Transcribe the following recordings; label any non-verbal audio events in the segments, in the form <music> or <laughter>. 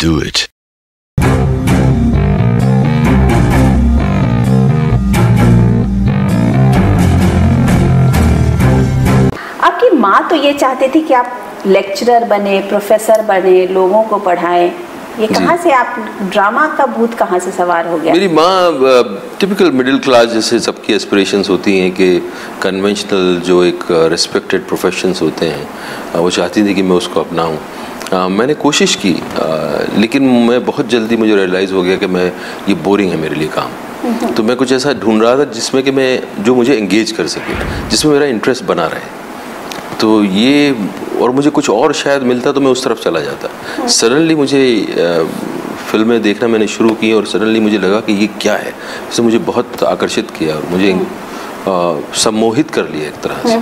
do it. आपकी माँ तो ये चाहती थी कि आप लेक्चरर बने प्रोफेसर बने लोगों को पढ़ाएँ। ये कहाँ से आप ड्रामा का भूत कहाँ से सवार हो गया? मेरी माँ टिपिकल मिडिल क्लास जैसे सबकी एस्पिरेशंस होती हैं कि कन्वेंशनल जो एक रिस्पेक्टेड प्रोफेशंस होते हैं वो चाहती थी कि मैं उसको अपनाऊं। अ, मैंने कोशिश की अ, लेकिन मैं बहुत जल्दी मुझे रियलाइज़ हो गया कि मैं ये बोरिंग है मेरे लिए काम। तो मैं कुछ ऐसा ढूंढ रहा था जिसमें कि मैं जो मुझे एंगेज कर सके जिसमें मेरा इंटरेस्ट बना रहे। तो ये और मुझे कुछ और शायद मिलता तो मैं उस तरफ़ चला जाता। सडनली मुझे अ, फ़िल्में देखना मैंने शुरू की और सडनली मुझे लगा कि ये क्या है। इसने मुझे बहुत आकर्षित किया और मुझे अ, सम्मोहित कर लिया एक तरह से।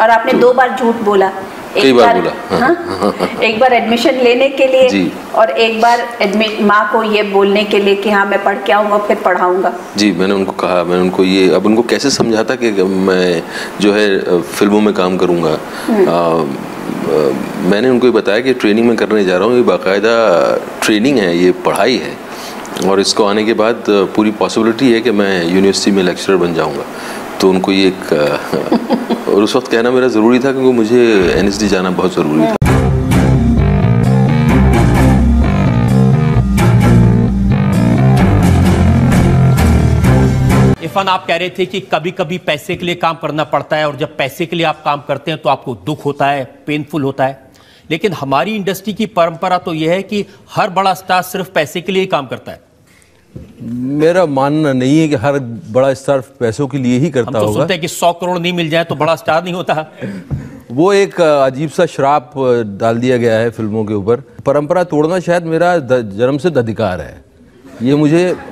और आपने तो, दो बार झूठ बोला। कई बार बोला, हाँ, एक बार एडमिशन लेने के लिए जी। और एक बार एडमिट माँ को ये बोलने के लिए कि हाँ मैं पढ़ के आऊँगा फिर पढ़ाऊँगा। जी मैंने उनको कहा मैंने उनको ये अब उनको कैसे समझाता कि मैं जो है फ़िल्मों में काम करूँगा? अ, मैंने उनको ये बताया कि ट्रेनिंग में करने जा रहा हूँ ये बाकायदा ट्रेनिंग है ये पढ़ाई है। और इसको आने के बाद पूरी पॉसिबिलिटी है कि मैं यूनिवर्सिटी में लेक्चरर बन जाऊँगा। तो उनको ये एक और उस वक्त कहना मेरा ज़रूरी था क्योंकि मुझे एनएसडी जाना बहुत ज़रूरी था। इरफान, आप कह रहे थे कि कभी कभी पैसे के लिए काम करना पड़ता है और जब पैसे के लिए आप काम करते हैं तो आपको दुख होता है पेनफुल होता है। लेकिन हमारी इंडस्ट्री की परंपरा तो यह है कि हर बड़ा स्टार सिर्फ़ पैसे के लिए ही काम करता है। मेरा मानना नहीं है कि हर बड़ा स्टार पैसों के लिए ही करता हम तो होगा। सुनते हैं कि सौ करोड़ नहीं मिल जाए तो बड़ा स्टार नहीं होता। <laughs> वो एक अजीब सा श्राप डाल दिया गया है फ़िल्मों के ऊपर। परंपरा तोड़ना शायद मेरा जन्म से अधिकार है। ये मुझे <laughs>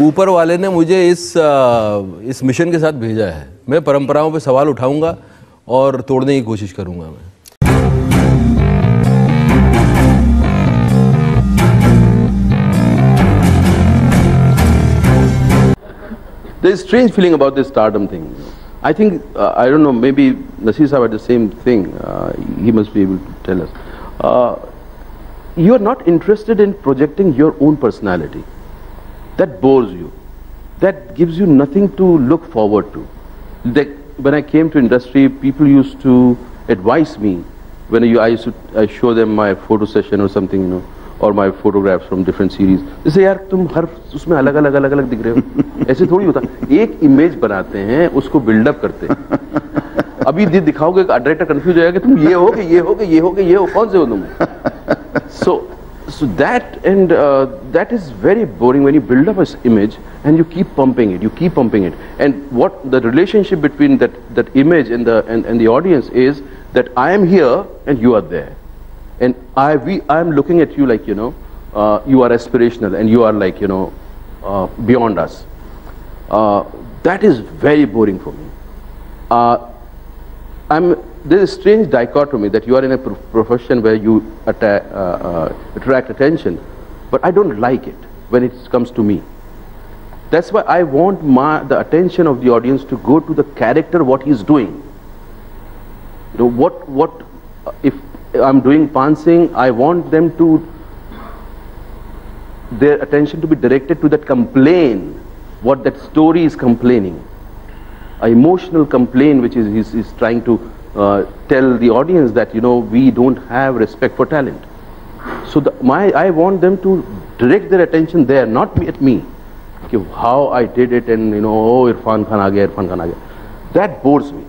ऊपर वाले ने मुझे इस इस मिशन के साथ भेजा है। मैं परंपराओं पे सवाल उठाऊँगा और तोड़ने की कोशिश करूँगा मैं। There's a strange feeling about this stardom thing. I think, uh, I don't know, maybe Nasir Sahib had the same thing. Uh, he must be able to tell us. Uh, you are not interested in projecting your own personality. That bores you. That gives you nothing to look forward to. When I came to industry, people used to advise me when I used to I show them my photo session or something, you know, or my photographs from different series. जैसे यार तुम हर उसमें अलग अलग अलग अलग दिख रहे हो ऐसे थोड़ी होता एक इमेज बनाते हैं उसको बिल्डअप करते हैं अभी दि- दिखाओगे डायरेक्टर कंफ्यूज हो जाएगा कि तुम ये हो कि ये हो कि ये हो कि ये हो कौन से हो तुम so so that and uh, that is very boring when you build up an image and you keep pumping it you keep pumping it and what the relationship between that that image and the and, and the audience is that i am here and you are there and i we i am looking at you like you know uh, you are aspirational and you are like you know uh, beyond us uh, that is very boring for me uh, I'm, there's a strange dichotomy that you are in a pro- profession where you uh, uh, attract attention, but I don't like it when it comes to me. That's why I want my, the attention of the audience to go to the character, what he's doing. You know, what, what, if I'm doing pansing, I want them to, their attention to be directed to that complaint, what that story is complaining. A emotional complaint which is he's, he's trying to uh, tell the audience that you know we don't have respect for talent. So the, my i want them to direct their attention there not me, at me. Okay, how i did it and you know oh irfan khan aa irfan khan aa that bores me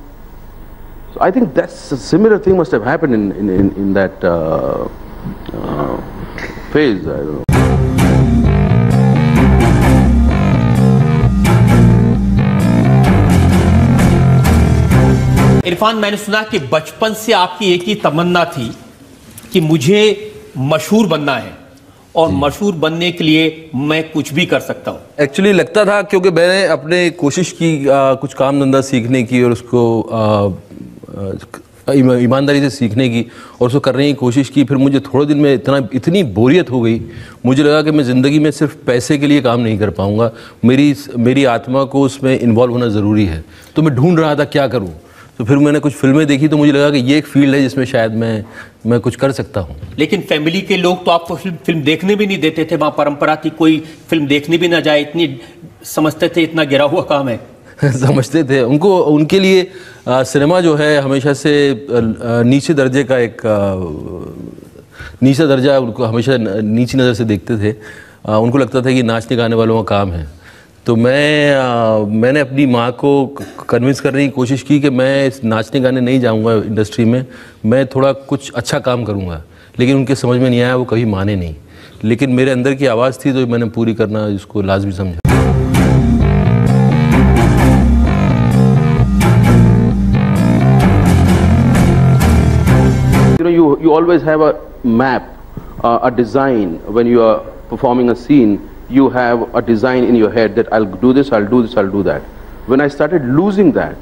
so i think that's a similar thing must have happened in in, in, in that uh, uh, phase i don't know. Irfan मैंने सुना कि बचपन से आपकी एक ही तमन्ना थी कि मुझे मशहूर बनना है और मशहूर बनने के लिए मैं कुछ भी कर सकता हूँ। एक्चुअली लगता था क्योंकि मैंने अपने कोशिश की आ, कुछ काम धंधा सीखने की और उसको आ, ईमानदारी से सीखने की और उसको करने की कोशिश की, फिर मुझे थोड़े दिन में इतना, इतनी बोरियत हो गई, मुझे लगा कि मैं ज़िंदगी में सिर्फ़ पैसे के लिए काम नहीं कर पाऊँगा। मेरी मेरी आत्मा को उसमें इन्वॉल्व होना ज़रूरी है। तो मैं ढूंढ रहा था क्या करूँ। तो फिर मैंने कुछ फ़िल्में देखी तो मुझे लगा कि ये एक फ़ील्ड है जिसमें शायद मैं मैं कुछ कर सकता हूँ। लेकिन फैमिली के लोग तो आपको फ़िल्म फ़िल्म देखने भी नहीं देते थे, वहाँ परंपरा थी कोई फ़िल्म देखने भी ना जाए, इतनी, समझते थे इतना गिरा हुआ काम है। <laughs> समझते थे। उनको, उनके लिए सिनेमा जो है, हमेशा से नीचे दर्जे का एक नीचा दर्जा उनको हमेशा नीची नज़र से देखते थे। उनको लगता था कि नाचने गाने वालों का काम है। तो मैं मैंने अपनी माँ को कन्विंस करने की कोशिश की कि मैं इस नाचने गाने नहीं जाऊँगा इंडस्ट्री में। मैं थोड़ा कुछ अच्छा काम करूँगा। लेकिन उनके समझ में नहीं आया, वो कभी माने नहीं। लेकिन मेरे अंदर की आवाज़ थी तो मैंने पूरी करना इसको लाजमी समझा। You know, you, you always have a map, uh, a design. When you are performing a scene, you have a design in your head that I'll do this, I'll do this, I'll do that. When I started losing that,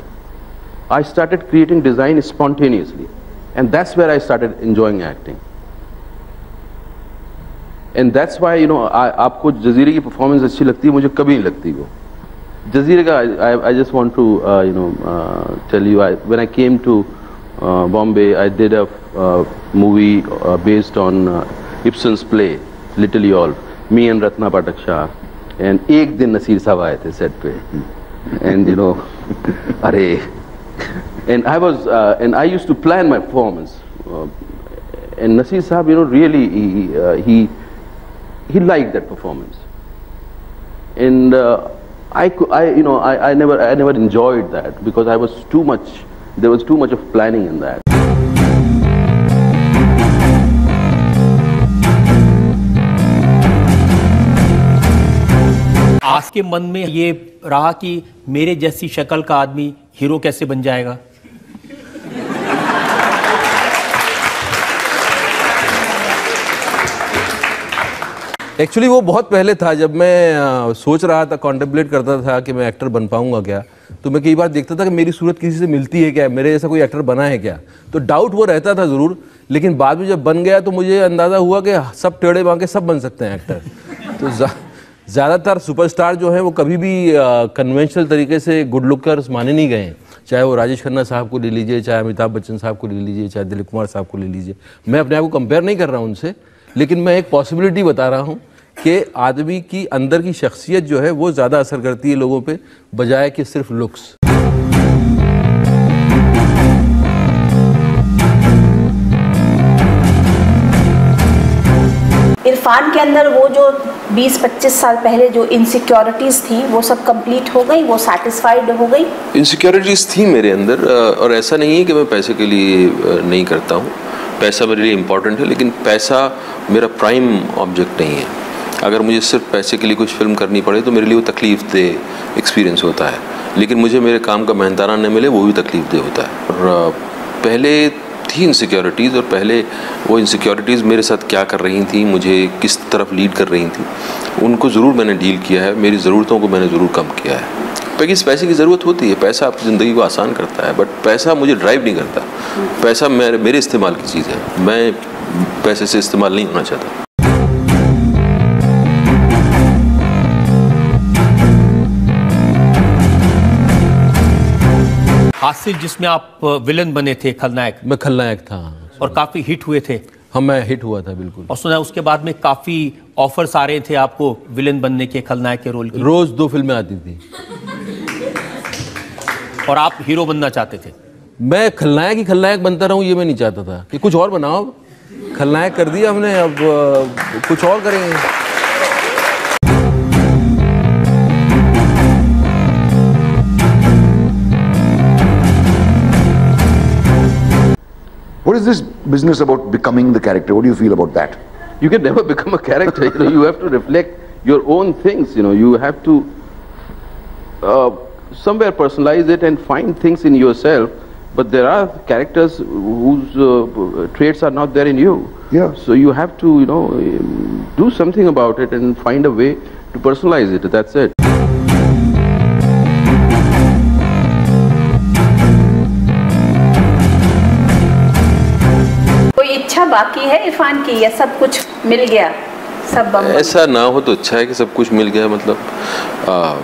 I started creating design spontaneously. And that's where I started enjoying acting. And that's why, you know, I, आपको जजीरे की performance अच्छी लगती है मुझे कभी नहीं लगती वो Jazeera, I, I, I just want to, uh, you know, uh, tell you, I, when I came to uh, Bombay, I did a uh, movie uh, based on uh, Ibsen's play, Little Yall, me and Ratna Patak Shah. And एक दिन नसीर साहब आए थे set पे and you know <laughs> अरे and I was uh, and I used to plan my performance uh, and Nasir Sahab you know really he, uh, he he liked that performance and uh, I, cou- I, you know, I, I never, I never enjoyed that because I was too much. There was too much of planning in that. आपके मन में ये रहा कि मेरे जैसी शक्ल का आदमी हीरो कैसे बन जाएगा? एक्चुअली वो बहुत पहले था जब मैं सोच रहा था कॉन्टेम्पलेट करता था कि मैं एक्टर बन पाऊँगा क्या। तो मैं कई बार देखता था कि मेरी सूरत किसी से मिलती है क्या? मेरे जैसा कोई एक्टर बना है क्या? तो डाउट वो रहता था ज़रूर, लेकिन बाद में जब बन गया तो मुझे अंदाज़ा हुआ कि सब टेढ़े बांके सब बन सकते हैं एक्टर तो ज़्यादातर सुपरस्टार जो हैं वो कभी भी कन्वेंशनल तरीके से गुड लुकर्स माने नहीं गए हैं। चाहे वो राजेश खन्ना साहब को ले लीजिए, चाहे अमिताभ बच्चन साहब को ले लीजिए, चाहे दिलीप कुमार साहब को ले लीजिए। मैं अपने आप को कंपेयर नहीं कर रहा हूँ उनसे, लेकिन मैं एक पॉसिबिलिटी बता रहा हूँ कि आदमी की अंदर की शख्सियत जो है वो ज़्यादा असर करती है लोगों पर बजाय कि सिर्फ़ लुक्स इरफान के अंदर वो जो 20-25 साल पहले जो इनसिक्योरिटीज थी, वो सब कंप्लीट हो गई, वो सेटिस्फाइड हो गई। इनसिक्योरिटीज़ थी मेरे अंदर और ऐसा नहीं है कि मैं पैसे के लिए नहीं करता हूँ। पैसा मेरे लिए इंपॉर्टेंट है, लेकिन पैसा मेरा प्राइम ऑब्जेक्ट नहीं है। अगर मुझे सिर्फ़ पैसे के लिए कुछ फ़िल्म करनी पड़े तो मेरे लिए वो तकलीफ़ दे एक्सपीरियंस होता है। लेकिन मुझे मेरे काम का मेहनताना न मिले, वो भी तकलीफ़ दे होता है। और पहले थी इनसिक्योरिटीज़ और पहले वो इनसिक्योरिटीज़ मेरे साथ क्या कर रही थी, मुझे किस तरफ़ लीड कर रही थी, उनको ज़रूर मैंने डील किया है, मेरी ज़रूरतों को मैंने ज़रूर कम किया है। क्योंकि इस पैसे की ज़रूरत होती है, पैसा आपकी ज़िंदगी को आसान करता है बट पैसा मुझे ड्राइव नहीं करता। पैसा मेरे मेरे इस्तेमाल की चीज़ है। मैं पैसे से इस्तेमाल नहीं होना चाहता। हासिल जिसमें आप विलन बने थे खलनायक। मैं खलनायक था। और काफ़ी हिट हुए थे। हाँ मैं हिट हुआ था बिल्कुल। और सुना उसके बाद में काफ़ी ऑफर्स आ रहे थे आपको विलन बनने के खलनायक के रोल की। रोज़ दो फ़िल्में आती थी। और आप हीरो बनना चाहते थे। मैं खलनायक ही खलनायक बनता रहूँ ये मैं नहीं चाहता था। कि कुछ और बनाओ। खलनायक कर दिया हमने अब कुछ और करेंगे। Is this business about becoming the character? What do you feel about that? You can never <laughs> become a character. You know, you have to reflect your own things. You know, you have to uh, somewhere personalize it and find things in yourself. But there are characters whose uh, traits are not there in you. Yeah. So you have to, you know, um, do something about it and find a way to personalize it. That's it. बाकी है इरफान की या सब कुछ मिल गया? सब? ऐसा ना हो तो अच्छा है कि सब कुछ मिल गया मतलब आ,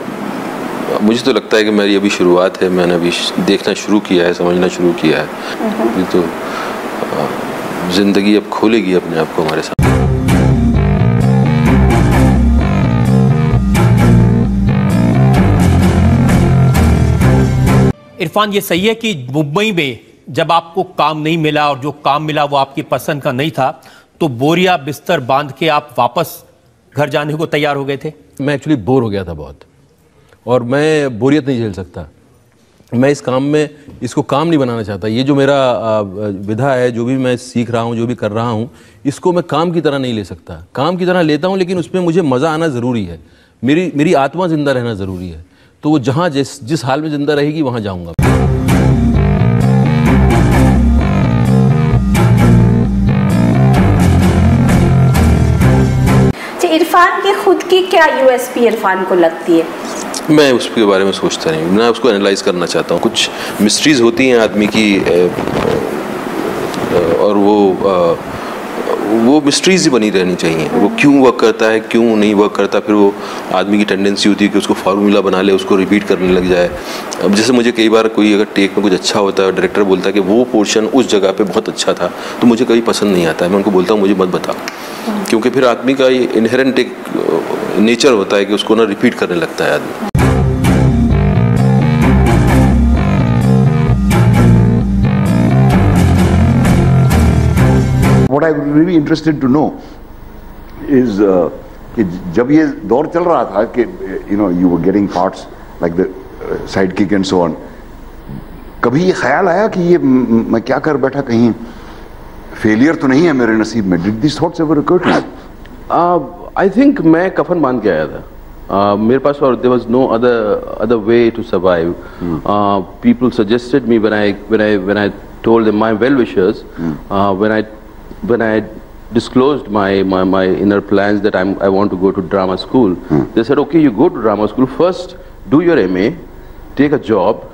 मुझे तो लगता है कि मेरी अभी शुरुआत है मैंने अभी देखना शुरू किया है समझना शुरू किया है। तो ज़िंदगी अब खोलेगी अपने आप को हमारे साथ। इरफान ये सही है कि मुंबई में जब आपको काम नहीं मिला और जो काम मिला वो आपकी पसंद का नहीं था तो बोरिया बिस्तर बाँध के आप वापस घर जाने को तैयार हो गए थे? मैं एक्चुअली बोर हो गया था बहुत। और मैं बोरियत नहीं झेल सकता। मैं इस काम में इसको काम नहीं बनाना चाहता। ये जो मेरा विधा है, जो भी मैं सीख रहा हूँ, जो भी कर रहा हूँ, इसको मैं काम की तरह नहीं ले सकता। काम की तरह लेता हूँ, लेकिन उसमें मुझे मज़ा आना ज़रूरी है। मेरी मेरी आत्मा ज़िंदा रहना ज़रूरी है। तो वो जहाँ जिस जिस हाल में ज़िंदा रहेगी, वहाँ जाऊँगा। इरफान की खुद की क्या यूएसपी इरफान को लगती है? मैं उसके बारे में सोचता नहीं मैं उसको एनालाइज करना चाहता हूँ। कुछ मिस्ट्रीज होती हैं आदमी की और वो वो मिस्ट्रीज ही बनी रहनी चाहिए। वो क्यों वर्क करता है, क्यों नहीं वर्क करता, फिर वो आदमी की टेंडेंसी होती है कि उसको फार्मूला बना ले, उसको रिपीट करने लग जाए। अब जैसे मुझे कई बार कोई अगर टेक में कुछ अच्छा होता है डायरेक्टर बोलता है कि वो पोर्शन उस जगह पे बहुत अच्छा था तो मुझे कभी पसंद नहीं आता। है मैं उनको बोलता हूँ, मुझे मत बताओ क्योंकि फिर आदमी का ये इनहेरेंट एक नेचर होता है कि उसको ना रिपीट करने लगता है आदमी। What I'm really interested to know is uh, कि जब ये दौर चल रहा था कि you know you were getting parts like the side kick and so on कभी ये ख्याल आया कि ये मैं क्या कर बैठा कहीं? फेलियर तो नहीं है मेरे नसीब में did this thoughts ever to you I think मैं कफन बाँध के आया था Uh, मेरे पास और there was no other other way to survive people suggested me when I when I when I told them my well wishers uh, when I when I disclosed my, my, my inner plans that I'm, I want to go to drama school, Hmm. they said, okay, you go to drama school, first do your MA, take a job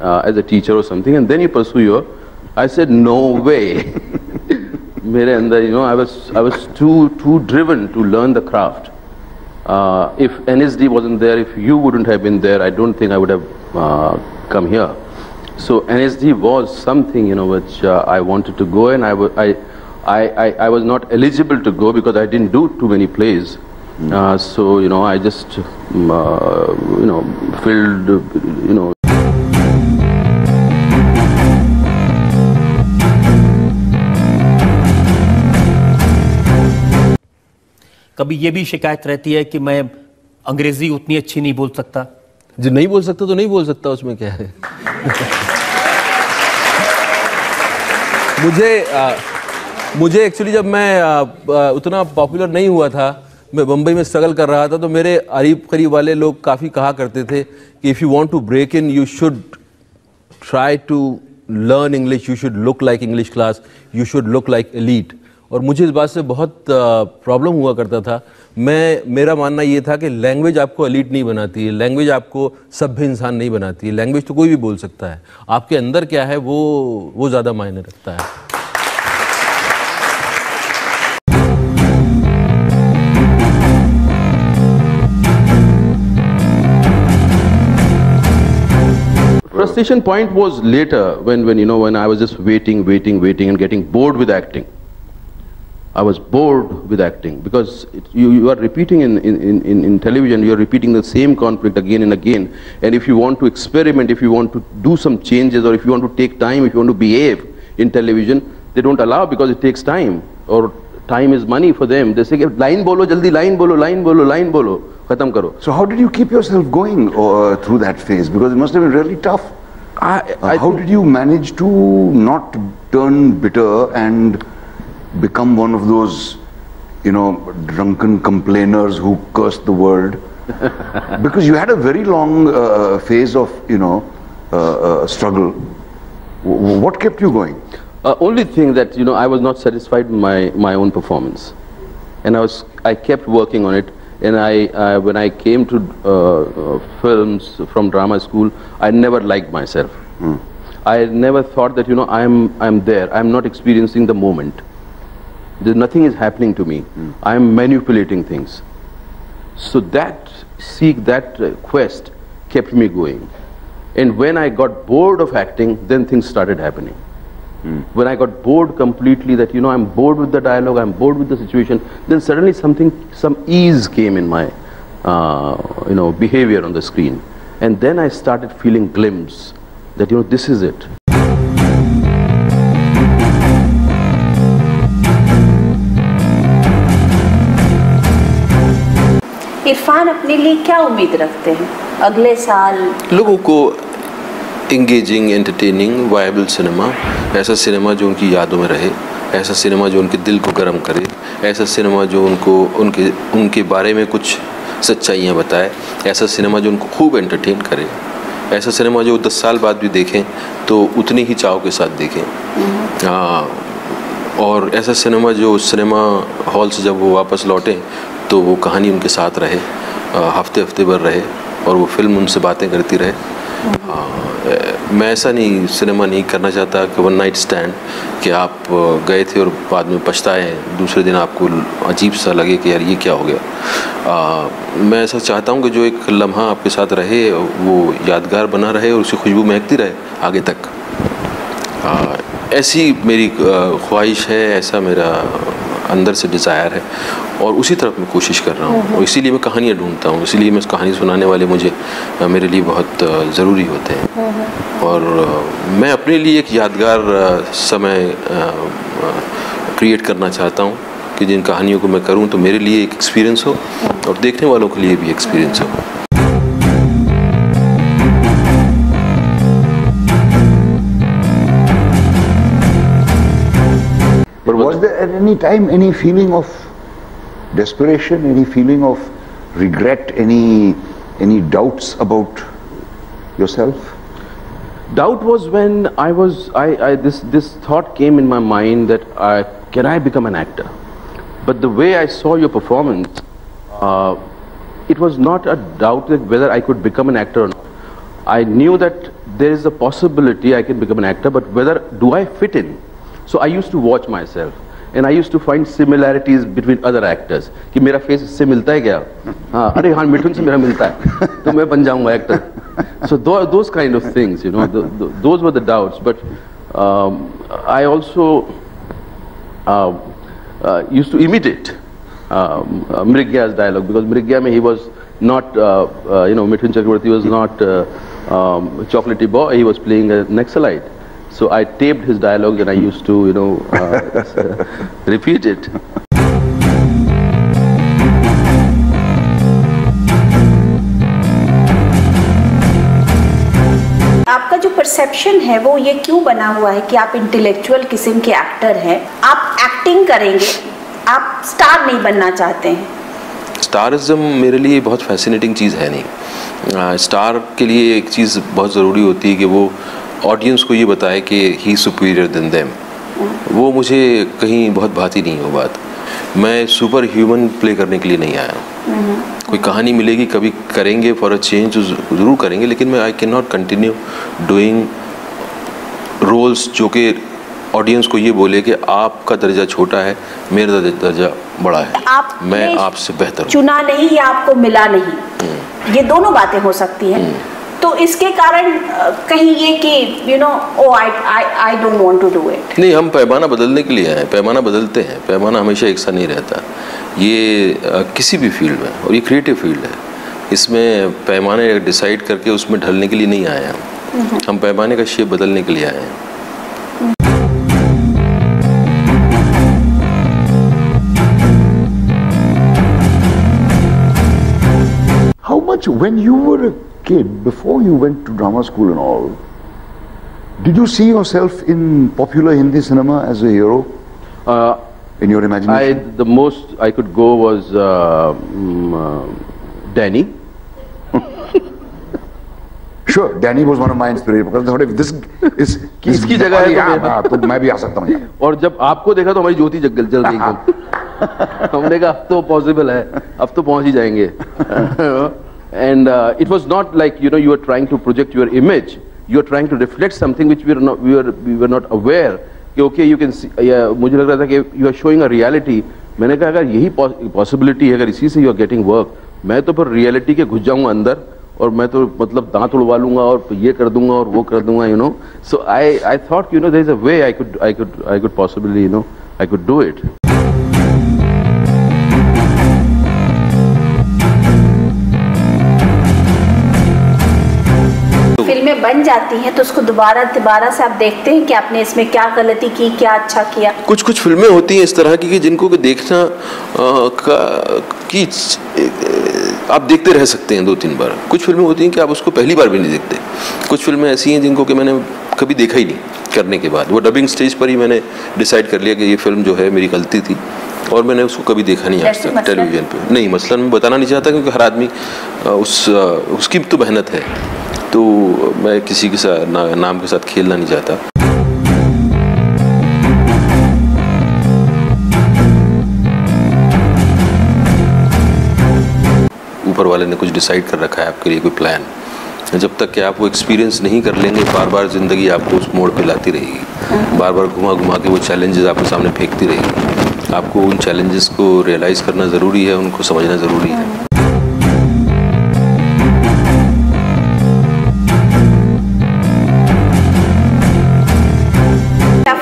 uh, as a teacher or something, and then you pursue your. I said, no way. And andar you know i was i was too too driven to learn the craft. Uh, if nsd wasn't there if you wouldn't have been there i don't think i would have uh, come here. So nsd was something you know which uh, i wanted to go and I, I, I, I was not eligible to go because i didn't do too many plays. Hmm. So you know i just um, you know filled you know कभी ये भी शिकायत रहती है कि मैं अंग्रेज़ी उतनी अच्छी नहीं बोल सकता जो नहीं बोल सकता तो नहीं बोल सकता उसमें क्या है <laughs> मुझे आ, मुझे एक्चुअली जब मैं आ, आ, उतना पॉपुलर नहीं हुआ था मैं बम्बई में स्ट्रगल कर रहा था तो मेरे अरीब करीब वाले लोग काफ़ी कहा करते थे कि if you want to break in you should try to learn English, you should look like English class, you should look like elite. और मुझे इस बात से बहुत प्रॉब्लम हुआ करता था। मैं मेरा मानना ये था कि लैंग्वेज आपको अलीट नहीं बनाती है लैंग्वेज आपको सभ्य इंसान नहीं बनाती है। लैंग्वेज तो कोई भी बोल सकता है। आपके अंदर क्या है वो वो ज़्यादा मायने रखता है। Frustration point was later when, when you know when I was just waiting, waiting, waiting, and getting bored with acting. I was bored with acting because it, you, you are repeating in, in, in, in television, you are repeating the same conflict again and again. And if you want to experiment, if you want to do some changes, or if you want to take time, if you want to behave in television, they don't allow because it takes time. Or time is money for them. They say, line bolo, jaldi line bolo, line bolo, line bolo, khatam karo. So how did you keep yourself going uh, through that phase? Because it must have been really tough. I, Uh, I how did you manage to not turn bitter and become one of those, you know, drunken complainers who curse the world? <laughs> because you had a very long uh, phase of, you know, uh, uh, struggle. W- what kept you going? Uh, only thing that you know I was not satisfied with my my own performance, and I was I kept working on it. And I uh, when I came to uh, uh, films from drama school, I never liked myself. I never thought that you know I'm I'm there. I'm not experiencing the moment. There's nothing is happening to me. I'm manipulating things. So that seek that uh, quest kept me going. And when I got bored of acting, then things started happening. When I got bored completely, that you know I'm bored with the dialogue, I'm bored with the situation, then suddenly something, some ease came in my, uh, you know, behavior on the screen, and then I started feeling glimpse that you know this is it. Irfan अपने लिए क्या उम्मीद रखते हैं? अगले साल लोगों को इंगेजिंग एंटरटेनिंग वायबल सिनेमा ऐसा सिनेमा जो उनकी यादों में रहे ऐसा सिनेमा जो उनके दिल को गर्म करे ऐसा सिनेमा जो उनको उनके उनके बारे में कुछ सच्चाइयाँ बताए ऐसा सिनेमा जो उनको खूब एंटरटेन करे ऐसा सिनेमा जो दस साल बाद भी देखें तो उतनी ही चाव के साथ देखें। हाँ और ऐसा सिनेमा जो सिनेमा हॉल से जब वो वापस लौटें तो वो कहानी उनके साथ रहे हफ़्ते हफ़्ते भर रहे और वो फ़िल्म उनसे बातें करती रहे। आ, मैं ऐसा नहीं सिनेमा नहीं करना चाहता कि वन नाइट स्टैंड कि आप गए थे और बाद में पछताए दूसरे दिन आपको अजीब सा लगे कि यार ये क्या हो गया। आ, मैं ऐसा चाहता हूँ कि जो एक लम्हा आपके साथ रहे वो यादगार बना रहे और उसकी खुशबू महकती रहे आगे तक। आ, ऐसी मेरी ख्वाहिश है ऐसा मेरा अंदर से डिज़ायर है और उसी तरफ़ मैं कोशिश कर रहा हूँ। और इसीलिए मैं कहानियाँ ढूंढता हूँ इसीलिए मैं कहानी सुनाने वाले मुझे मेरे लिए बहुत ज़रूरी होते हैं। और मैं अपने लिए एक यादगार समय क्रिएट करना चाहता हूँ कि जिन कहानियों को मैं करूँ तो मेरे लिए एक एक्सपीरियंस हो और देखने वालों के लिए भी एक्सपीरियंस हो। At any time any feeling of desperation, any feeling of regret, any any doubts about yourself? Doubt was when I was, I, I this, this thought came in my mind that I, can I become an actor? But the way I saw your performance, uh, it was not a doubt that whether I could become an actor or not. I knew that there is a possibility I can become an actor, but whether do I fit in? So I used to watch myself. And I used to find similarities between other actors. कि मेरा face इससे मिलता है क्या हाँ अरे हाँ मिठुन से मेरा मिलता है तो मैं बन जाऊँगा actor so tho- those kind of things you know th th those were the doubts but um, I also uh, uh, used to imitate um, uh, Mrigya's dialogue because Mrigya mein he was not uh, uh, you know Mithun Chakraborty was not uh, um, chocolatey boy he was playing a Naxalite so I taped his dialogue and I used to you know uh, <laughs> repeat it. आपका जो perception है वो ये क्यों बना हुआ है कि आप इंटेलेक्चुअल किस्म के एक्टर हैं? आप एक्टिंग करेंगे आप स्टार नहीं बनना चाहते हैं। स्टारिज्म मेरे लिए बहुत फैसिनेटिंग चीज़ है नहीं। स्टार के लिए एक चीज़ बहुत ज़रूरी होती है कि वो ऑडियंस को ये बताए कि ही सुपीरियर देन देम वो मुझे कहीं बहुत भाती नहीं हो बात। मैं सुपर ह्यूमन प्ले करने के लिए नहीं आया हूँ। कोई कहानी मिलेगी कभी करेंगे फॉर अ चेंज तो ज़रूर करेंगे लेकिन मैं I can not continue doing roles जो कि ऑडियंस को ये बोले कि आपका दर्जा छोटा है मेरा दर्जा- दर्जा बड़ा है। आप मैं आपसे बेहतर चुना नहीं या आपको मिला नहीं। ये दोनों बातें हो सकती हैं। तो इसके कारण कहीं ये कि you know oh I I I don't want to do it नहीं हम पैमाना बदलने के लिए आए हैं पैमाना बदलते हैं पैमाना हमेशा एक सा नहीं रहता। ये अ, किसी भी फ़ील्ड में और ये क्रिएटिव फ़ील्ड है। इसमें पैमाने डिसाइड करके उसमें ढलने के लिए नहीं आए हम। हम पैमाने का शेप बदलने के लिए आए हैं। How much, when you were a kid, before you went to drama school and all, did you see yourself in popular Hindi cinema as a hero uh, in your I imagination? the most I could go was uh, mm, uh, Danny <laughs> Sure, Danny was one of my inspirations because I thought if this is <laughs> कि इसकी जगह है तो हाँ, मैं- हाँ, तो मैं भी आ सकता हूँ यहाँ। और जब आपको देखा तो हमारी ज्योति जग जल गई एकदम हमने कहा अब तो पॉसिबल है अब तो पहुंच ही जाएंगे and it was not like you know you are trying to project your image you are trying to reflect something which we are not we are we were not aware कि okay you can मुझे लग रहा था कि you are showing a reality मैंने कहा अगर यही पॉसिबिलिटी है अगर इसी से यू आर गेटिंग वर्क मैं तो फिर रियलिटी के घुस जाऊँगा अंदर और मैं तो मतलब दांत उड़वा लूँगा और ये कर दूँगा और वो कर दूँगा you know so I I thought you know there is a way I could I could I could possibly you know I could do it फ़िल्में बन जाती हैं तो उसको दोबारा दोबारा से आप देखते हैं कि आपने इसमें क्या गलती की क्या अच्छा किया। कुछ कुछ फ़िल्में होती हैं इस तरह की कि जिनको कि देखना कि आप देखते रह सकते हैं दो तीन बार। कुछ फ़िल्में होती हैं कि आप उसको पहली बार भी नहीं देखते। कुछ फ़िल्में ऐसी हैं जिनको कि मैंने कभी देखा ही नहीं करने के बाद। वो डबिंग स्टेज पर ही मैंने डिसाइड कर लिया कि ये फ़िल्म जो है मेरी गलती थी और मैंने उसको कभी देखा नहीं आज तक टेलीविज़न पे। नहीं मसलन मैं बताना नहीं चाहता क्योंकि हर आदमी उस उसकी तो मेहनत है। तो मैं किसी के साथ ना, नाम के साथ खेलना नहीं चाहता। ऊपर वाले ने कुछ डिसाइड कर रखा है आपके लिए कोई प्लान जब तक कि आप वो एक्सपीरियंस नहीं कर लेंगे बार बार ज़िंदगी आपको उस मोड़ पे लाती रहेगी। बार बार घुमा घुमा के वो चैलेंजेस आपके सामने फेंकती रहेगी। आपको उन चैलेंजेस को रियलाइज़ करना ज़रूरी है उनको समझना ज़रूरी है।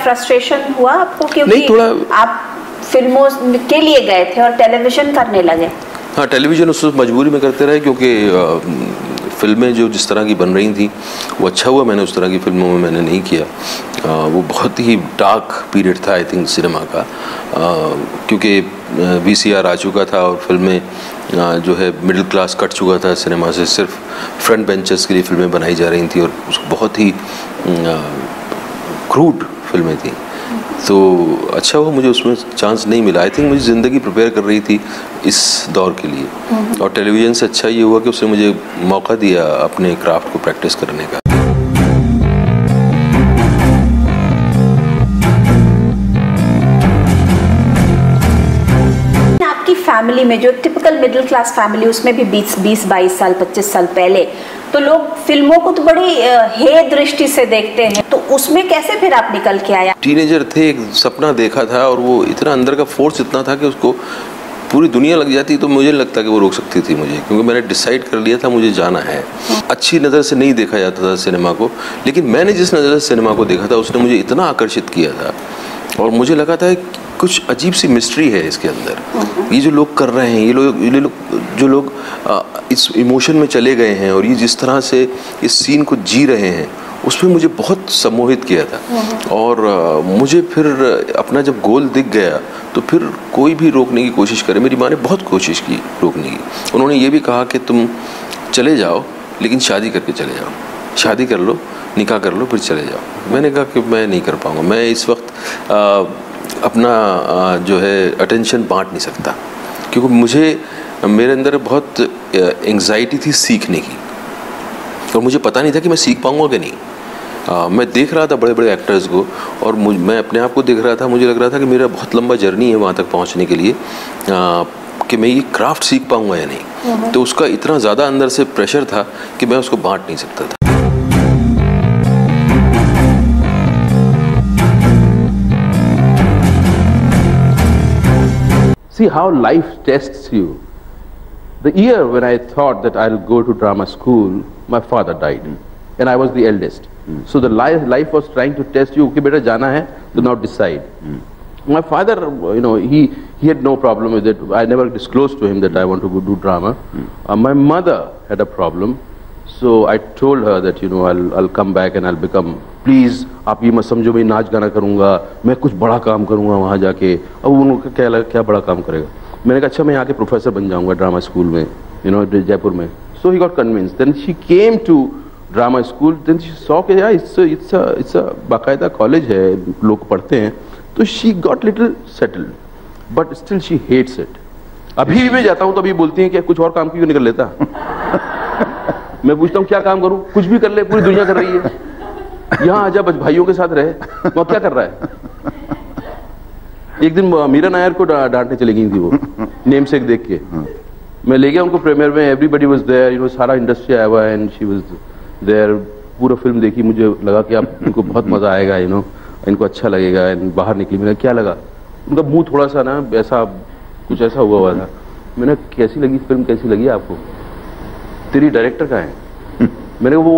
फ्रस्ट्रेशन हुआ आपको क्योंकि नहीं, थोड़ा- आप फ़िल्मों के लिए गए थे और टेलीविज़न करने लगे? हाँ टेलीविज़न उस मजबूरी में करते रहे क्योंकि फ़िल्में जो जिस तरह की बन रही थी वो अच्छा हुआ मैंने उस तरह की फ़िल्मों में मैंने नहीं किया। अ, वो बहुत ही डार्क पीरियड था आई थिंक सिनेमा का। अ, क्योंकि वी आ चुका था और फ़िल्में अ, जो है मिडिल क्लास कट चुका था सिनेमा से। सिर्फ़ फ्रंट बेंचेस के लिए फ़िल्में बनाई जा रही थी और उसको बहुत ही क्रूड फ़िल्में थी। तो अच्छा हुआ मुझे उसमें चांस नहीं मिला। आई थिंक मुझे ज़िंदगी प्रिपेयर कर रही थी इस दौर के लिए। और टेलीविज़न से अच्छा ये हुआ कि उसने मुझे मौका दिया अपने क्राफ्ट को प्रैक्टिस करने का। फैमिली में जो टिपिकल मिडिल क्लास फैमिली उसमें भी 20 20 22 साल 25 साल पहले तो लोग फ़िल्मों को तो बड़ी हे दृष्टि से देखते हैं। तो उसमें कैसे फिर आप निकल के आया? टीनेजर थे, एक सपना देखा था और वो इतना अंदर का फोर्स इतना था कि उसको पूरी दुनिया लग जाती तो मुझे लगता कि वो रोक सकती थी मुझे, क्योंकि मैंने डिसाइड कर लिया था मुझे जाना है। अच्छी नज़र से नहीं देखा जाता था सिनेमा को, लेकिन मैंने जिस नज़र से सिनेमा को देखा था, उसने मुझे इतना आकर्षित किया था और मुझे लगा था कुछ अजीब सी मिस्ट्री है इसके अंदर। ये जो लोग कर रहे हैं ये लोग ये लोग जो लोग इस इमोशन में चले गए हैं और ये जिस तरह से इस सीन को जी रहे हैं उसमें मुझे बहुत सम्मोहित किया था। और मुझे फिर अपना जब गोल दिख गया तो फिर कोई भी रोकने की कोशिश करे मेरी माँ ने बहुत कोशिश की रोकने की। उन्होंने ये भी कहा कि तुम चले जाओ लेकिन शादी करके चले जाओ। शादी कर लो निकाह कर लो फिर चले जाओ। मैंने कहा कि मैं नहीं कर पाऊँगा। मैं इस वक्त आ, अपना जो है अटेंशन बांट नहीं सकता। क्योंकि मुझे मेरे अंदर बहुत एंग्जाइटी थी सीखने की। और मुझे पता नहीं था कि मैं सीख पाऊँगा कि नहीं। आ, मैं देख रहा था बड़े बड़े एक्टर्स को और मुझ मैं अपने आप को देख रहा था मुझे लग रहा था कि मेरा बहुत लंबा जर्नी है वहाँ तक पहुँचने के लिए आ, कि मैं ये क्राफ्ट सीख पाऊँगा या नहीं। तो उसका इतना ज़्यादा अंदर से प्रेशर था कि मैं उसको बांट नहीं सकता था। See how life tests you. The year when I thought that I'll go to drama school, my father died. Hmm. And I was the eldest. Hmm. So the life, life was trying to test you, okay, beta jana hai, to now decide. Hmm. My father, you know, he, he had no problem with it. I never disclosed to him that I want to go do drama. Uh, my mother had a problem. So I told her that, you know, I'll, I'll come back and I'll become, please, आप ये मत समझो मैं नाच गाना करूँगा मैं कुछ बड़ा काम करूँगा वहाँ जाके। अब उनको क्या लगा क्या बड़ा काम करेगा? मैंने कहा अच्छा मैं यहाँ के प्रोफेसर बन जाऊँगा ड्रामा स्कूल में यू नो जयपुर में. So he got convinced then she came to drama school then she saw के यार इट्स इट्स इट्स अ बाकायदा कॉलेज है लोग पढ़ते हैं. तो she got little settled but still she hates it अभी भी मैं जाता हूँ तो अभी बोलती हैं कि कुछ और काम क्यों निकल लेता? मैं पूछता हूँ, क्या काम करूँ? कुछ भी कर ले, पूरी दुनिया कर रही है। यहाँ आजा बस भाइयों के साथ रहे। वहाँ क्या कर रहा है? एक दिन मीरा नायर को डांटने चली गई थी वो, नेम से देख के। मैं ले गया उनको प्रीमियर में everybody was there you know सारा इंडस्ट्री आया हुआ एंड शी वाज देयर पूरा फ़िल्म देखी, मुझे लगा कि आप, इनको बहुत मज़ा आएगा यू नो इनको अच्छा लगेगा एंड बाहर निकली। मैंने क्या लगा? उनका मुँह थोड़ा सा ना, ऐसा, कुछ ऐसा हुआ हुआ था। मैंने कैसी लगी फ़िल्म कैसी लगी आपको? तेरी डायरेक्टर का है? मैंने वो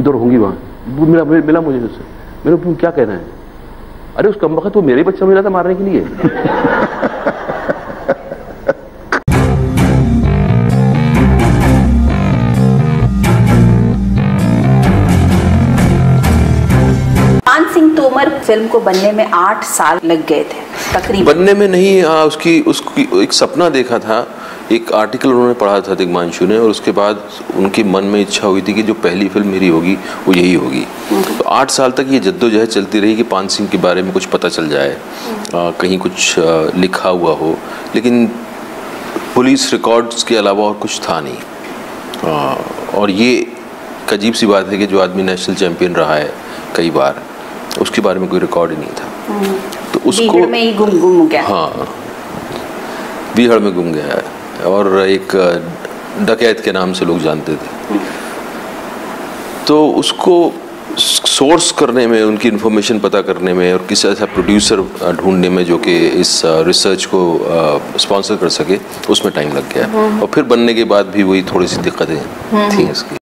उधर होंगी वहाँ। वो मिला मिला मुझे उससे। मैंने कहा, क्या कहना है? अरे उस कम वक्त वो मेरे बच्चा मिला था मारने के लिए। सिंह तोमर फ़िल्म को बनने में आठ साल लग गए थे तकरीबन। बनने में नहीं हाँ उसकी उसकी एक सपना देखा था एक आर्टिकल उन्होंने पढ़ा था दिग्मांशु ने और उसके बाद उनके मन में इच्छा हुई थी कि जो पहली फ़िल्म मेरी होगी वो यही होगी। तो आठ साल तक ये जद्दोजहद चलती रही कि पान सिंह के बारे में कुछ पता चल जाए आ, कहीं कुछ आ, लिखा हुआ हो। लेकिन पुलिस रिकॉर्ड्स के अलावा और कुछ था नहीं। आ, और ये एक अजीब सी बात है कि जो आदमी नेशनल चैम्पियन रहा है कई बार उसके बारे में कोई रिकॉर्ड ही नहीं था। तो उसको में ही गुम गुम गया। हाँ बीहड़ में गुम गया है। और एक डकैत के नाम से लोग जानते थे। तो उसको सोर्स करने में उनकी इन्फॉर्मेशन पता करने में और किसी ऐसा प्रोड्यूसर ढूँढने में जो कि इस रिसर्च को स्पॉन्सर कर सके उसमें टाइम लग गया। और फिर बनने के बाद भी वही थोड़ी सी दिक्कतें थी इसकी।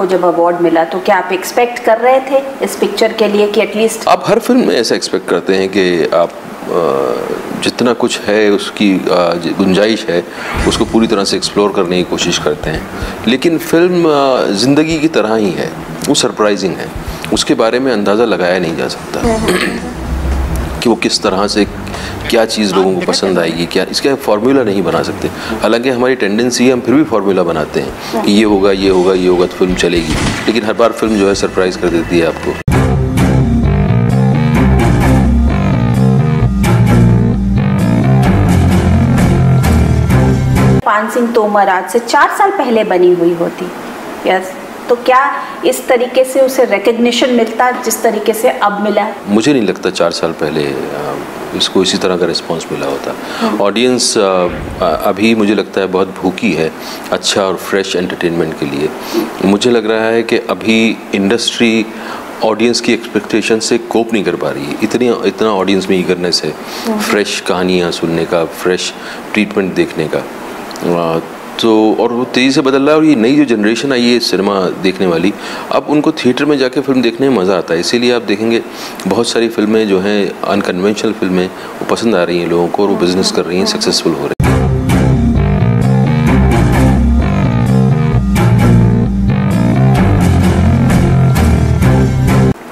आपको जब अवार्ड मिला तो क्या आप एक्सपेक्ट कर रहे थे इस पिक्चर के लिए कि एटलीस्ट आप हर फ़िल्म में ऐसा एक्सपेक्ट करते हैं कि आप जितना कुछ है उसकी गुंजाइश है उसको पूरी तरह से एक्सप्लोर करने की कोशिश करते हैं। लेकिन फ़िल्म ज़िंदगी की तरह ही है वो सरप्राइजिंग है। उसके बारे में अंदाज़ा लगाया नहीं जा सकता। कि वो किस तरह से क्या चीज़ लोगों को पसंद आएगी क्या इसका फार्मूला नहीं बना सकते। हालाँकि हमारी टेंडेंसी है हम फिर भी फार्मूला बनाते हैं कि ये होगा ये होगा ये होगा तो फ़िल्म चलेगी। लेकिन हर बार फ़िल्म जो है सरप्राइज़ कर देती है आपको। पान सिंह तोमर आज से चार साल पहले बनी हुई होती। यस तो क्या इस तरीके से उसे रिकग्निशन मिलता जिस तरीके से अब मिला? मुझे नहीं लगता चार साल पहले इसको इसी तरह का रिस्पांस मिला होता। ऑडियंस अभी मुझे लगता है बहुत भूखी है अच्छा और फ्रेश एंटरटेनमेंट के लिए। मुझे लग रहा है कि अभी इंडस्ट्री ऑडियंस की एक्सपेक्टेशन से कोप नहीं कर पा रही है। इतनी इतना ऑडियंस में ईगरनेस है। फ्रेश कहानियाँ सुनने का फ्रेश ट्रीटमेंट देखने का। तो और वो तेज़ी से बदल रहा है और ये नई जो जनरेशन आई है सिनेमा देखने वाली अब उनको थिएटर में जाके फ़िल्म देखने में मज़ा आता है। इसीलिए आप देखेंगे बहुत सारी फ़िल्में जो हैं अनकन्वेंशनल फ़िल्में वो पसंद आ रही हैं लोगों को और वो बिज़नेस कर रही हैं सक्सेसफुल हो रही हैं।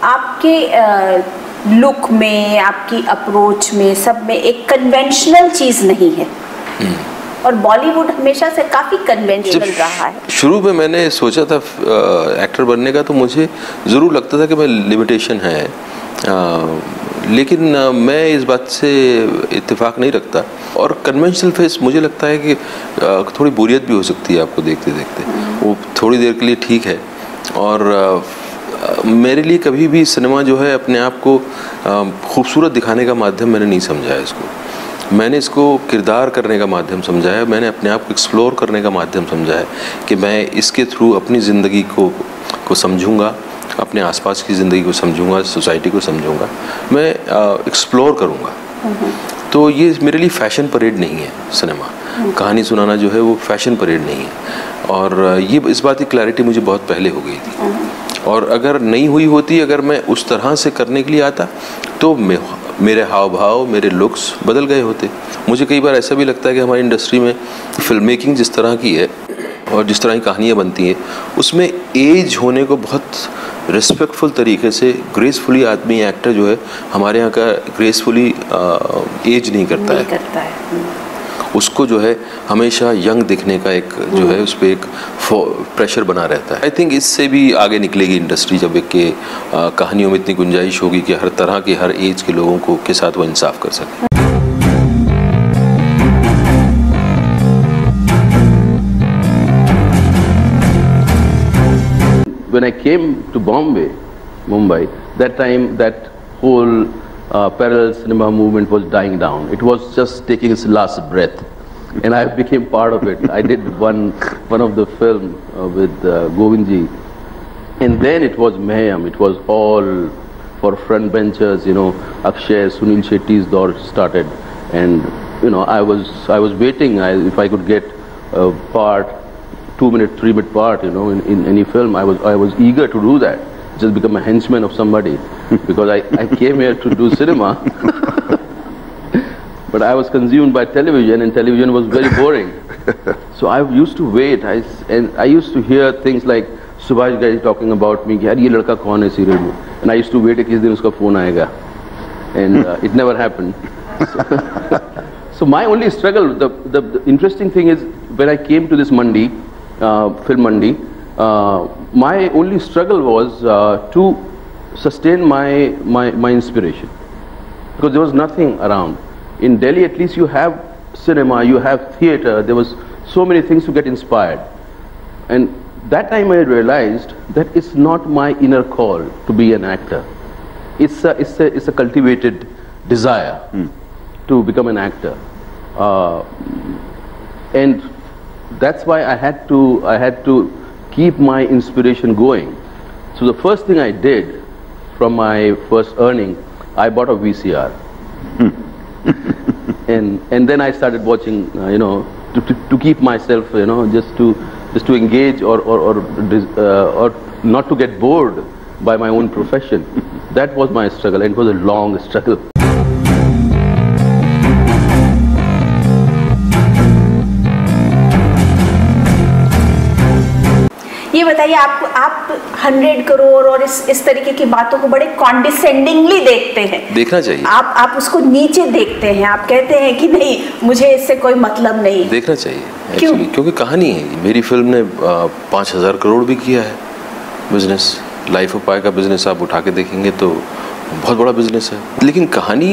आपके लुक में आपकी अप्रोच में सब में एक कन्वेंशनल चीज़ नहीं है। और बॉलीवुड हमेशा से काफ़ी कन्वेंशनल रहा है। शुरू में मैंने सोचा था एक्टर बनने का तो मुझे ज़रूर लगता था कि मैं लिमिटेशन है। अ, लेकिन अ, मैं इस बात से इत्तेफाक नहीं रखता। और कन्वेंशनल फेस मुझे लगता है कि अ, थोड़ी बोरियत भी हो सकती है आपको देखते देखते। वो थोड़ी देर के लिए ठीक है। और मेरे लिए कभी भी सिनेमा जो है अपने आप को खूबसूरत दिखाने का माध्यम मैंने नहीं समझा है इसको। मैंने इसको किरदार करने का माध्यम समझा है मैंने अपने आप को एक्सप्लोर करने का माध्यम समझा है कि मैं इसके थ्रू अपनी ज़िंदगी को को समझूँगा अपने आसपास की ज़िंदगी को समझूँगा सोसाइटी को समझूँगा मैं एक्सप्लोर करूँगा। तो ये मेरे लिए फ़ैशन परेड नहीं है सिनेमा कहानी सुनाना जो है वो फ़ैशन परेड नहीं है। और ये इस बात की क्लैरिटी मुझे बहुत पहले हो गई थी। और अगर नहीं हुई होती अगर मैं उस तरह से करने के लिए आता तो मैं मेरे हाव भाव मेरे लुक्स बदल गए होते मुझे कई बार ऐसा भी लगता है कि हमारी इंडस्ट्री में फ़िल्म मेकिंग जिस तरह की है और जिस तरह की कहानियाँ बनती हैं उसमें एज होने को बहुत रिस्पेक्टफुल तरीके से ग्रेसफुली आदमी एक्टर जो है हमारे यहाँ का ग्रेसफुली एज नहीं करता नहीं है करता है। उसको जो है हमेशा यंग दिखने का एक जो है उस पर एक प्रेशर बना रहता है। आई थिंक इससे भी आगे निकलेगी इंडस्ट्री जब एक कहानियों में इतनी गुंजाइश होगी कि हर तरह के हर एज के लोगों को के साथ वो इंसाफ कर सके। When I came to Bombay, Mumbai, that time that whole uh, parallel cinema movement was dying down. It was just taking its last breath. And I became part of it. I did one, one of the film uh, with uh, Govindji. And then it was mayhem. It was all for front benchers. You know, Akshay, Sunil Shetty's door started, and you know, I was I was waiting I, if I could get a part, two minute, three minute part. You know, in, in any film, I was I was eager to do that just become a henchman of somebody <laughs> because I, I came here to do cinema. <laughs> but I was consumed by television and television was very boring. <laughs> so I used to wait I, and I used to hear things like Subhash guy is talking about me, yaar this serial? And I used to wait kis din uska phone aayega. And uh, it never happened. So, so my only struggle, the, the, the, interesting thing is when I came to this Mandi, uh, film Mandi, uh, my only struggle was uh, to sustain my, my, my inspiration because there was nothing around. In Delhi, at least you have cinema, you have theater, there was so many things to get inspired. And that time I realized that it's not my inner call to be an actor. It's a, it's a, it's a cultivated desire to become an actor. Uh, and that's why I had to, I had to keep my inspiration going. So the first thing I did from my first earning, I bought a VCR. <laughs> and and then I started watching, uh, you know, to, to, to keep myself, you know, just to just to engage or or or, uh, or not to get bored by my own profession. <laughs> that was my struggle, and it was a long struggle. बताइए आप आप hundred crore और इस इस तरीके की बातों को बड़े कॉन्डिसेंडिंगली देखते हैं। देखना चाहिए। आप आप उसको नीचे देखते हैं। आप कहते हैं कि नहीं मुझे इससे कोई मतलब नहीं। देखना चाहिए क्यों? क्योंकि कहानी है मेरी फ़िल्म ने पाँच हज़ार करोड़ भी किया है। बिज़नेस लाइफ ऑफ़ पाए का बिज़नेस आप उठा के देखेंगे तो बहुत बड़ा बिज़नेस है। लेकिन कहानी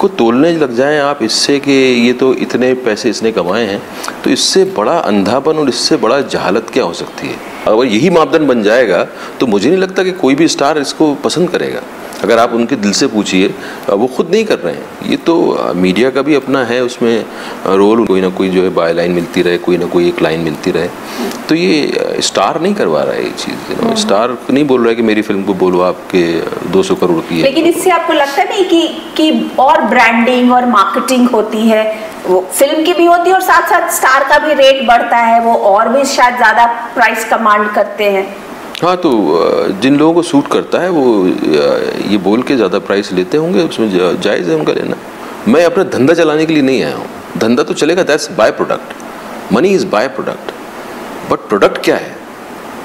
को तोलने लग जाएँ आप इससे कि ये तो इतने पैसे इसने कमाए हैं तो इससे बड़ा अंधापन और इससे बड़ा जहालत क्या हो सकती है? अगर यही मापदंड बन जाएगा तो मुझे नहीं लगता कि कोई भी स्टार इसको पसंद करेगा। अगर आप उनके दिल से पूछिए वो खुद नहीं कर रहे हैं। ये तो मीडिया का भी अपना है उसमें रोल कोई ना कोई जो है बाय लाइन मिलती रहे कोई ना कोई एक लाइन मिलती रहे। तो ये स्टार नहीं करवा रहा है ये चीज़ you स्टार नहीं बोल रहा है कि मेरी फ़िल्म को बोलो आपके 200 करोड़ की है। लेकिन इससे आपको लगता नहीं कि कि और ब्रांडिंग और मार्केटिंग होती है? वो फ़िल्म की भी होती है और साथ साथ स्टार का भी रेट बढ़ता है वो और भी शायद ज़्यादा प्राइस कमांड करते हैं। हाँ तो जिन लोगों को सूट करता है वो ये बोल के ज़्यादा प्राइस लेते होंगे उसमें जायज़ है उनका लेना। मैं अपना धंधा चलाने के लिए नहीं आया हूँ। धंधा तो चलेगा that's byproduct money is byproduct but product क्या है?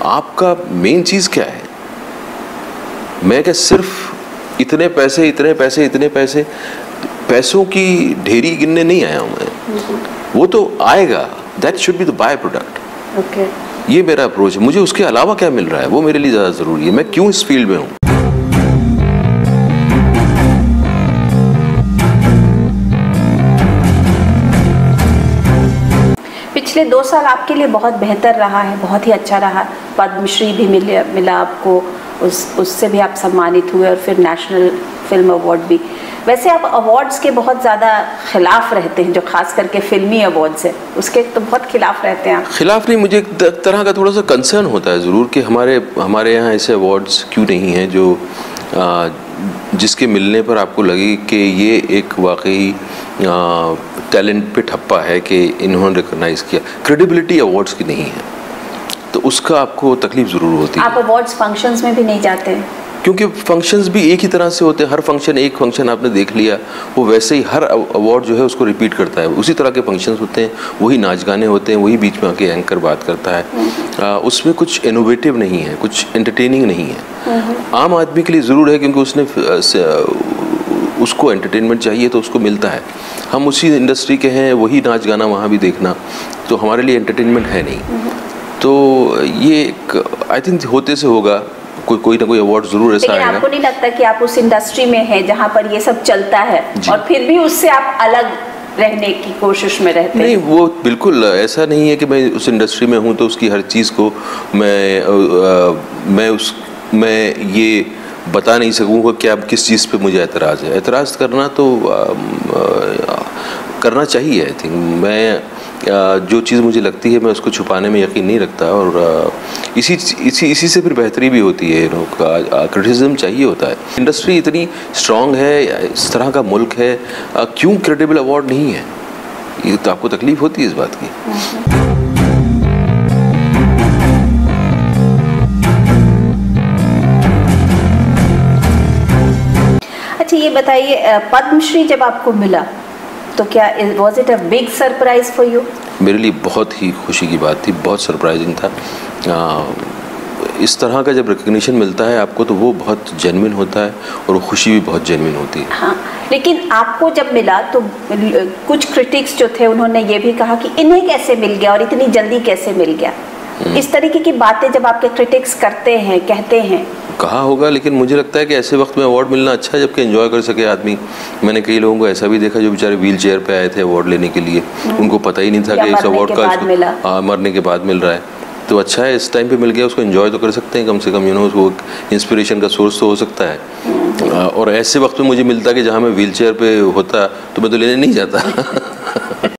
आपका मेन चीज़ क्या है? मैं क्या सिर्फ़ इतने पैसे इतने पैसे इतने पैसे पैसों की ढेरी गिनने नहीं आया हूँ मैं? वो तो आएगा। That should be the byproduct okay ये मेरा अप्रोच है। मुझे उसके अलावा क्या मिल रहा है? वो मेरे लिए ज़्यादा ज़रूरी है। मैं क्यों इस फ़ील्ड में हूँ? पिछले दो साल आपके लिए बहुत बेहतर रहा है, बहुत ही अच्छा रहा। पद्मश्री भी मिले, मिला आपको। उस उससे भी आप सम्मानित हुए और फिर नेशनल फ़िल्म अवार्ड भी। वैसे आप अवार्ड्स के बहुत ज़्यादा खिलाफ रहते हैं जो खास करके फिल्मी अवार्ड्स है। उसके तो बहुत खिलाफ रहते हैं आप। खिलाफ नहीं मुझे एक तरह का थोड़ा सा कंसर्न होता है ज़रूर कि हमारे हमारे यहाँ ऐसे अवार्ड्स क्यों नहीं हैं जो आ, जिसके मिलने पर आपको लगे कि ये एक वाकई टैलेंट पे ठप्पा है कि इन्होंने रिकॉग्नाइज़ किया। क्रेडिबिलिटी अवार्ड्स की नहीं है। तो उसका आपको तकलीफ़ ज़रूर होती है। आप अवार्ड्स फ़ंक्शंस में भी नहीं जाते। क्योंकि फ़ंक्शंस भी एक ही तरह से होते हैं। हर फ़ंक्शन एक फ़ंक्शन आपने देख लिया वो वैसे ही हर अवार्ड जो है उसको रिपीट करता है। उसी तरह के फ़ंक्शंस होते हैं वही नाच गाने होते हैं वही बीच में आके एंकर बात करता है। आ, उसमें कुछ इनोवेटिव नहीं है कुछ एंटरटेनिंग नहीं है। आम आदमी के लिए ज़रूर है क्योंकि उसने उसको एंटरटेनमेंट चाहिए तो उसको मिलता है। हम उसी इंडस्ट्री के हैं वही नाच गाना वहाँ भी देखना। तो हमारे लिए एंटरटेनमेंट है नहीं। तो ये एक आई थिंक होते से होगा। कोई कोई ना कोई अवार्ड ज़रूर ऐसा आएगा। आपको नहीं लगता कि आप उस इंडस्ट्री में हैं जहाँ पर ये सब चलता है? और फिर भी उससे आप अलग रहने की कोशिश में रहते नहीं हैं? वो बिल्कुल ऐसा नहीं है कि मैं उस इंडस्ट्री में हूँ तो उसकी हर चीज़ को मैं अ, मैं उस मैं ये बता नहीं सकूँगा कि आप किस चीज़ पे मुझे एतराज़ है। एतराज़ करना तो अ, अ, करना चाहिए आई थिंक मैं जो चीज़ मुझे लगती है मैं उसको छुपाने में यकीन नहीं रखता और इसी इसी इसी से फिर बेहतरी भी होती है क्रिटिसिज्म चाहिए होता है। इंडस्ट्री इतनी स्ट्रांग है, इस तरह का मुल्क है क्यों क्रेडिबल अवार्ड नहीं है? ये तो आपको तकलीफ़ होती है इस बात की। अच्छा ये बताइए पद्मश्री जब आपको मिला तो क्या was it a big surprise for you मेरे लिए बहुत ही खुशी की बात थी बहुत सरप्राइजिंग था। आ, इस तरह का जब रिकग्निशन मिलता है आपको तो वो बहुत जेनविन होता है और खुशी भी बहुत जेनविन होती है। हाँ लेकिन आपको जब मिला तो कुछ क्रिटिक्स जो थे उन्होंने ये भी कहा कि इन्हें कैसे मिल गया और इतनी जल्दी कैसे मिल गया? इस तरीके की बातें जब आपके क्रिटिक्स करते हैं कहते हैं। कहा होगा लेकिन मुझे लगता है कि ऐसे वक्त में अवार्ड मिलना अच्छा है जबकि एंजॉय कर सके आदमी। मैंने कई लोगों को ऐसा भी देखा जो बेचारे व्हील चेयर पे आए थे अवार्ड लेने के लिए। उनको पता ही नहीं था कि इस अवार्ड का। हाँ, मरने के बाद मिल रहा है। तो अच्छा है इस टाइम पे मिल गया उसको एंजॉय तो कर सकते हैं कम से कम यू नो वो इंस्पिरेशन का सोर्स तो हो सकता है। और ऐसे वक्त में मुझे मिलता कि जहाँ मैं व्हील चेयर पे होता तो मैं तो लेने नहीं जाता। <laughs>